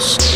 house.